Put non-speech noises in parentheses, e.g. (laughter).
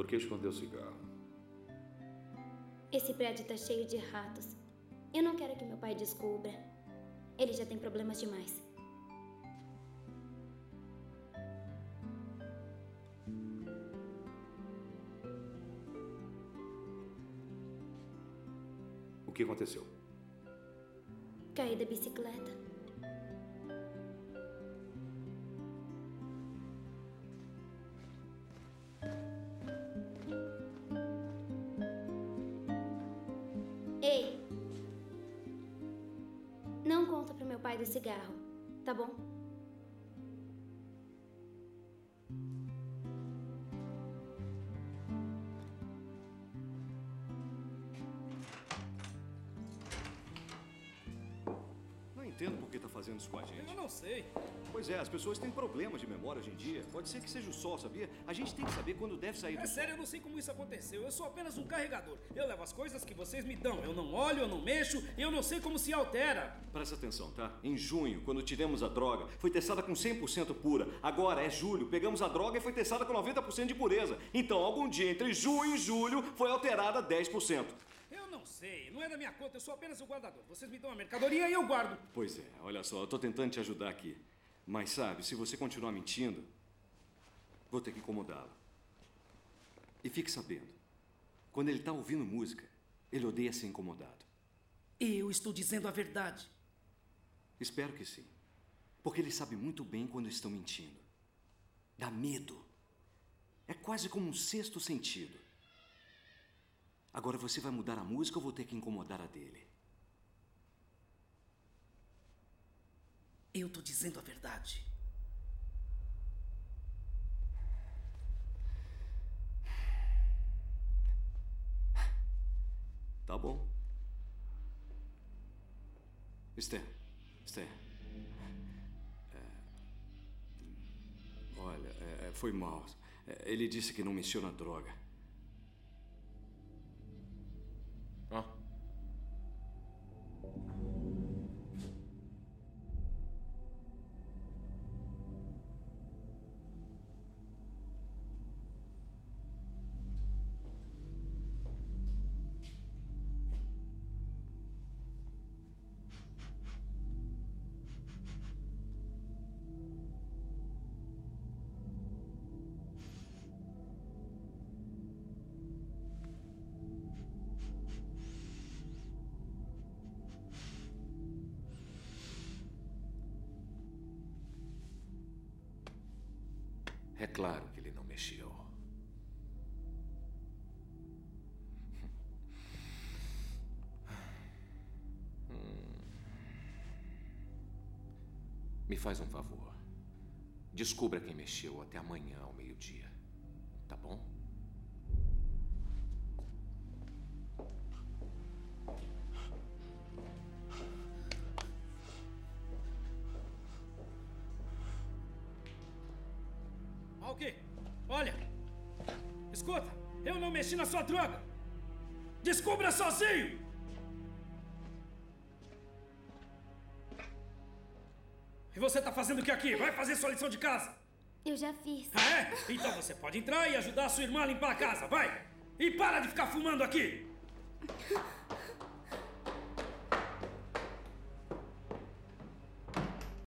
Por que escondeu o cigarro? Esse prédio tá cheio de ratos. Eu não quero que meu pai descubra. Ele já tem problemas demais. O que aconteceu? Caí da bicicleta. Não conta pro meu pai do cigarro, tá bom? Não entendo por que tá fazendo isso com a gente. Eu não sei. Pois é, as pessoas têm problemas de memória hoje em dia. Pode ser que seja o sol, sabia? A gente tem que saber quando deve sair do É sol. sério, eu não sei como isso aconteceu. Eu sou apenas um carregador. Eu levo as coisas que vocês me dão. Eu não olho, eu não mexo, eu não sei como se altera. Presta atenção, tá? Em junho, quando tivemos a droga, foi testada com 100% pura. Agora é julho, pegamos a droga e foi testada com 90% de pureza. Então, algum dia entre junho e julho foi alterada 10%. Sei, não é da minha conta, eu sou apenas o guardador. Vocês me dão a mercadoria e eu guardo. Pois é, olha só, eu tô tentando te ajudar aqui. Mas sabe, se você continuar mentindo, vou ter que incomodá-lo. E fique sabendo, quando ele tá ouvindo música, ele odeia ser incomodado. Eu estou dizendo a verdade. Espero que sim. Porque ele sabe muito bem quando estão mentindo. Dá medo. É quase como um sexto sentido. Agora você vai mudar a música ou vou ter que incomodar a dele? Eu estou dizendo a verdade. Tá bom. Esther, Esther. É, olha, é, foi mal. É, ele disse que não menciona droga. Ah. É claro que ele não mexeu. Hum. Me faz um favor. Descubra quem mexeu até amanhã ao meio-dia. Tá bom? Ok, olha. Escuta, eu não mexi na sua droga. Descubra sozinho! E você tá fazendo o que aqui? Vai fazer sua lição de casa. Eu já fiz. Ah, é? Então você pode entrar e ajudar a sua irmã a limpar a casa, vai! E para de ficar fumando aqui! (laughs)